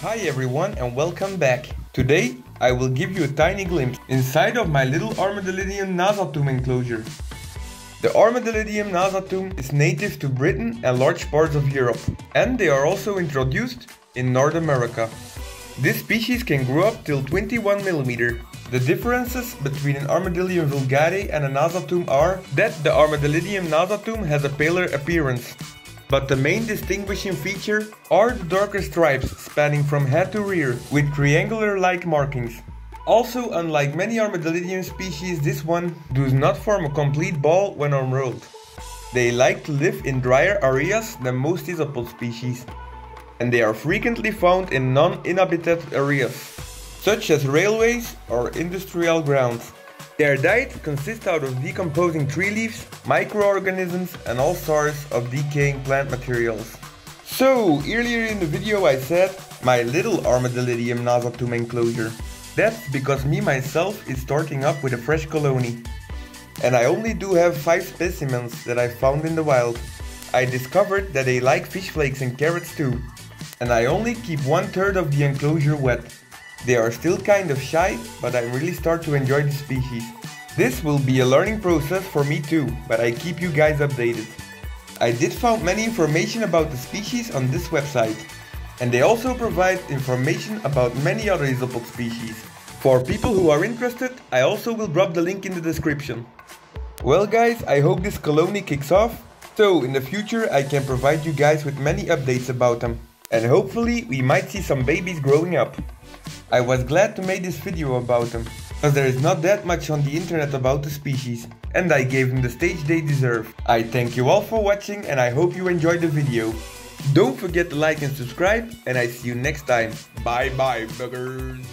Hi everyone and welcome back. Today I will give you a tiny glimpse inside of my little Armadillidium nasatum enclosure. The Armadillidium nasatum is native to Britain and large parts of Europe and they are also introduced in North America. This species can grow up till 21 mm. The differences between an Armadillidium vulgare and a nasatum are that the Armadillidium nasatum has a paler appearance but the main distinguishing feature are the darker stripes spanning from head to rear with triangular-like markings. Also, unlike many Armadillidium species, this one does not form a complete ball when unrolled. They like to live in drier areas than most isopod species, and they are frequently found in non-inhabited areas, such as railways or industrial grounds. Their diet consists out of decomposing tree leaves, microorganisms and all sorts of decaying plant materials. So, earlier in the video I said my little Armadillidium nasatum enclosure. That's because me myself is starting up with a fresh colony. And I only do have 5 specimens that I found in the wild. I discovered that they like fish flakes and carrots too. And I only keep one third of the enclosure wet. They are still kind of shy, but I really start to enjoy the species. This will be a learning process for me too, but I keep you guys updated. I did found many information about the species on this website. And they also provide information about many other isopod species. For people who are interested, I also will drop the link in the description. Well guys, I hope this colony kicks off, so in the future I can provide you guys with many updates about them. And hopefully we might see some babies growing up. I was glad to make this video about them, as there is not that much on the internet about the species, and I gave them the stage they deserve. I thank you all for watching and I hope you enjoyed the video. Don't forget to like and subscribe, and I see you next time. Bye bye, buggers.